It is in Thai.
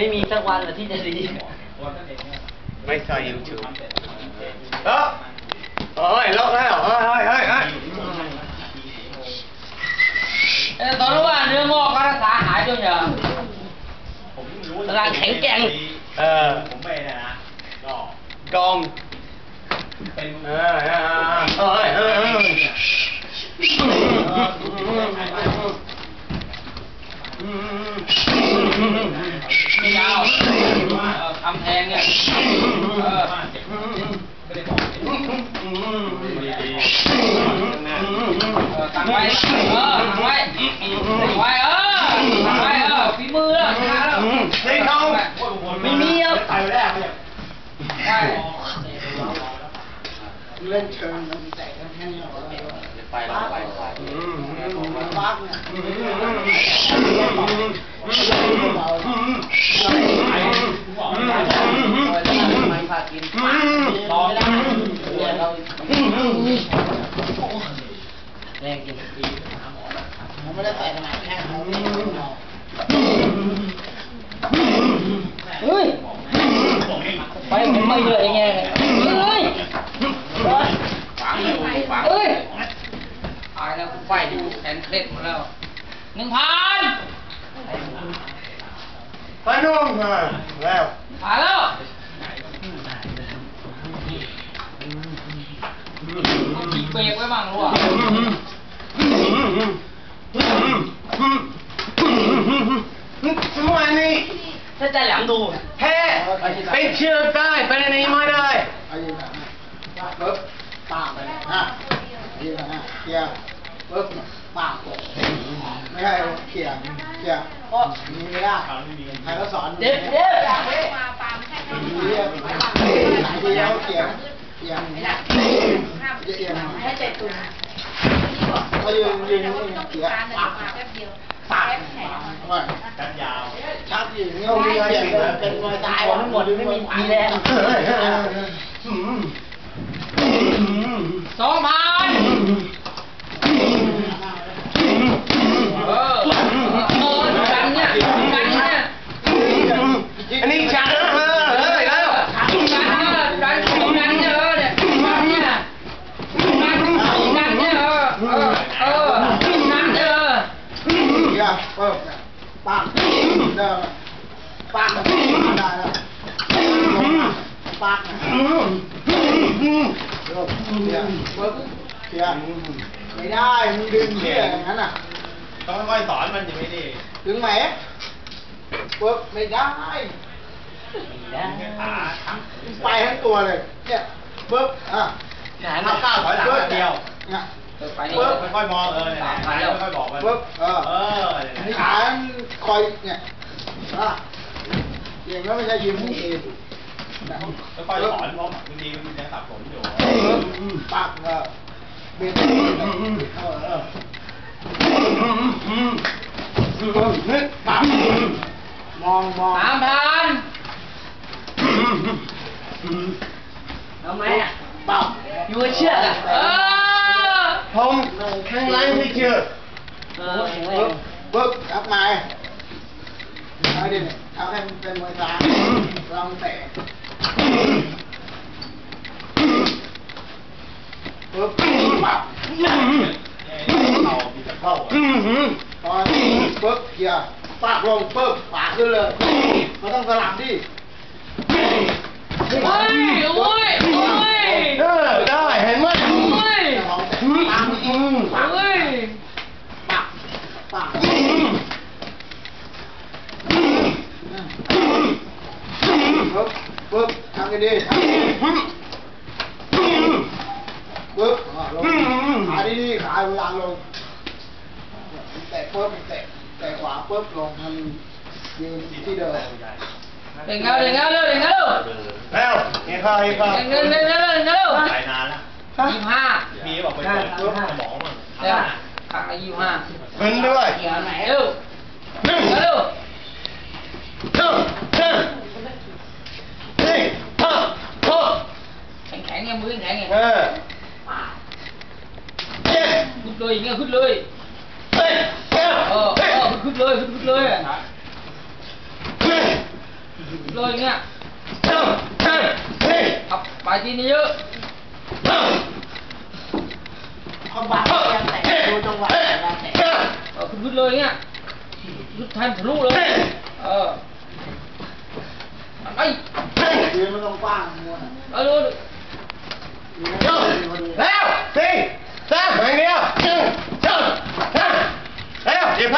ไม่มีสักวันเหรอที่จะดี ไม่ใช่ YouTube เออเฮ้ยล็อกแล้วเฮ้ยเฮ้ยเฮ้ยเฮ้ยเออตอนรู้ว่าเนื้องอกก็รักษาหายจนอย่างผมเพิ่งรู้ร่างแข็งแกร่ง เออ ผมไปเนยนะก็กอง เป็น เออเออเออเออเออ ไม่ยาวเออคำแพงเนี่ยเออไม่ได้บอกตั้งไว้เออตั้งไว้ตั้งไว้เออตั้งไว้เออฝีมือแล้วชนะแล้วนี่เขาไม่มีอะไปแรกเนี่ยใช่เล่นเชิงมันแตกกันแค่นี้หรอไปแล้วไปไปบ้าเนี่ยเบา ไม่พากิน ลอง แรงกินผมไม่ได้ใส่ขนาดแค่เฮ้ยไปผมไม่เลยไงเฮ้ยฝังอยู่ฝังเฮ้ยตายแล้วไฟดูแขนเคล็ดหมดแล้วหนึ่งพันพนุ่มมาแล้วตายแล้วต้องขีดเบรกไว้บ้างรู้อะ ทำไมนี่ ถ้าจะแหลมดู แพ้ไปเชื่อได้ไปไหนไม่ได้เอายืนแบบนี้ปึ๊บปากไปนะยืนแบบนี้เคลียร์ปึ๊บปากไม่ใช่เคลียร์เคลียร์เพราะมีไม่ได้ใครก็สอนเด็ดเด็ดมาปามแค่เรียกหลายทีแล้วเคลียร์เคลียร์เอียงให้ใจตุนก็ยืนยืนต้องเคลียร์การหนึ่งปากมาแป๊บเดียวปาก ชักอาเงี้ยมีเสียงเป็นมวยตายทั้งหมดไม่มีมีแรงสองพันเออโอ้ยกันเนี่ยกันเนี่ยอันนี้ชัดนะเออเฮ้ยแล้วกันเนี่ยกันกันเนี่ยเออเนี่ยกันเนี่ยกันเนี่ยเออเออเออกันเนี่ยเออเงี้ยเปิด ปากเดินปากได้แล้วปากเดี๋ยเดี๋ยไม่ได้มึงดึงเหี้ยอย่างนั้นอะ ต้องค่อยสอนมันอย่างนี้ดิดึงไหมปึ๊บไม่ได้ไปทั้งตัวเลย เนี่ยปึ๊บอะถ้าก้าวถอยหลังเดียวเนี่ยไปนี่ค่อยมองเออเนี่ยค่อยบอกมันปึ๊บเออเออขาคอยเนี่ยอะ เก่งแล้วไม่ใช่ยืนนี่เองค่อยสอนเพราะบางทีมันยังสับสนอยู่ปากเออเบนเออเออปากมองมองสามพันทำไมอะปากอยู่เชือกอะเออผมข้างล่างไม่เชื่อเบปึ๊บกลับมาเอาดิ เอาให้มันเป็นมวยซ้ายลองเตะปึ๊บปับเรามีตะเข้าตอนปึ๊บเกียร์ปากลงปึ๊บปากขึ้นเลยมันต้องสลับดิโอ้ยโอ้ยโอ้ย เออได้เห็นไหม โอ้ย ลองเตะปากปาก โอ้ย ปากปาก ปึ๊บปึ๊บทำกันดีทำกันดีปึ๊บอะลงขาดีๆขาเวลาลงเตะปึ๊บเตะเตะขวาปึ๊บลงทำยืนที่เดิมเด้งเงาเด้งเงาเร็วเด้งเงาเร็วแล้วเฮ้ยข้าเฮ้ยข้าเด้งเด้งเด้งเด้งเด้งเร็วหลายนานแล้วยี่สิบห้ามีบอกไปเปิดปุ๊บสมองมันเร็วครั้งละยี่สิบห้าขึ้นด้วยเกี่ยวไหนเร็ว หนึ่ง เร็ว สองสามสี่ห้าหก แข็ งแข็งไงมือแข็งไงเออเจ็ดขึ้นเลยอย่างเงี้ยขึ้นเลยแปดเก้าเออเออขึ้นเลยขึ้นเลยสิบเลยเงี้ยเอาไปทีนี้เยอะเขาบังเตียงแตะดูจังหวะเวลาแตะเออคุณยุดเลยเงี้ยยุดแทนทะลุเลยเออไปยืนมันต้องกว้างมัวน่ะเอาดู 来呀六十三十一十二十三十四十五